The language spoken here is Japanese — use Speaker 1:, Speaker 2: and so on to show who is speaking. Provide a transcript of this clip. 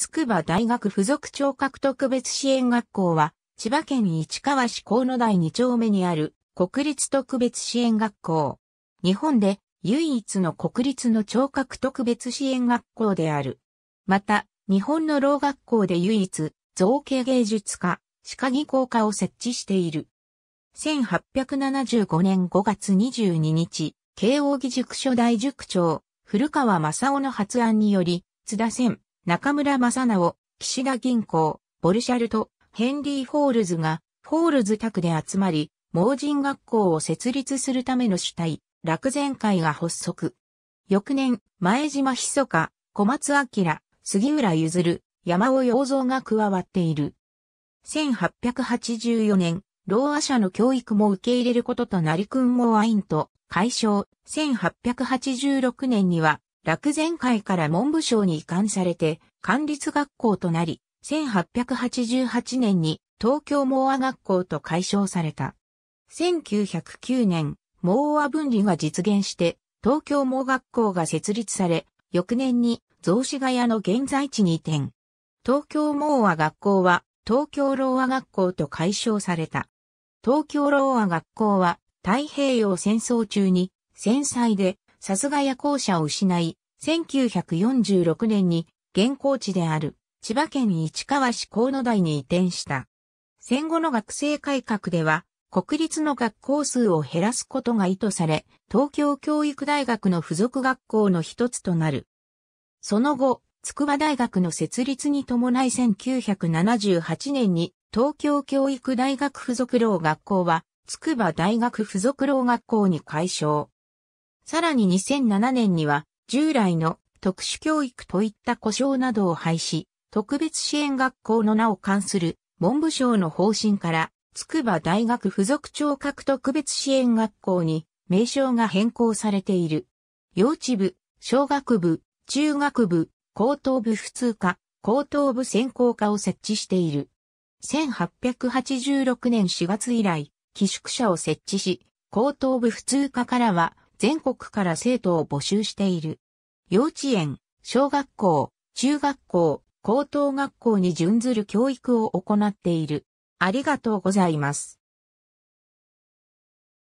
Speaker 1: 筑波大学附属聴覚特別支援学校は、千葉県市川市河野台2丁目にある国立特別支援学校。日本で唯一の国立の聴覚特別支援学校である。また、日本の老学校で唯一、造形芸術科、歯科技工科を設置している。1875年5月22日、慶応義塾初代塾長、古川正夫の発案により、津田線、中村正直、岸田吟香、ボルシャルト、ヘンリー・フォールズが、フォールズ宅で集まり、盲人学校を設立するための主体、楽善会が発足。翌年、前島密が、小松彰、杉浦譲、山尾庸三が加わっている。1884年、聾唖者の教育も受け入れることとなり訓盲唖院と改称。1886年には、楽前会から文部省に移管されて、管立学校となり、1888年に東京盲和学校と解消された。1909年、盲和分離が実現して、東京盲学校が設立され、翌年に増子ヶ谷の現在地に移転。東京盲和学校は東京老和学校と解消された。東京老和学校は太平洋戦争中に戦災でさすがや校舎を失い、1946年に現行地である千葉県市川市河野台に移転した。戦後の学生改革では国立の学校数を減らすことが意図され、東京教育大学の附属学校の一つとなる。その後、筑波大学の設立に伴い1978年に東京教育大学附属老学校は筑波大学附属老学校に改称。さらに2007年には従来の特殊教育といった故障などを廃止、特別支援学校の名を冠する文部省の方針から筑波大学附属聴覚特別支援学校に名称が変更されている。幼稚部、小学部、中学部、高等部普通科、高等部専攻科を設置している。1886年4月以来、寄宿舎を設置し、高等部普通科からは全国から生徒を募集している。幼稚園、小学校、中学校、高等学校に準ずる教育を行っている。ありがとうございます。